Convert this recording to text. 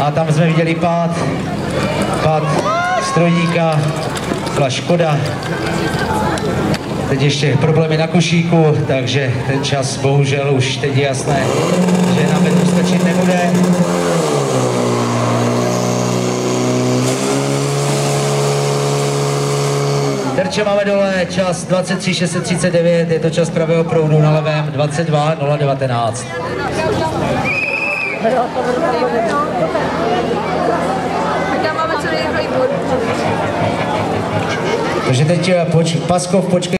A tam jsme viděli pád, pád strojníka, byla škoda. Teď ještě problémy na košíku, takže ten čas bohužel už teď je jasné, že na metru stačit nebude. Terče máme dole, čas 23 639, je to čas pravého proudu na levém 22 Takže teď eh, poč, Paskov, počkej.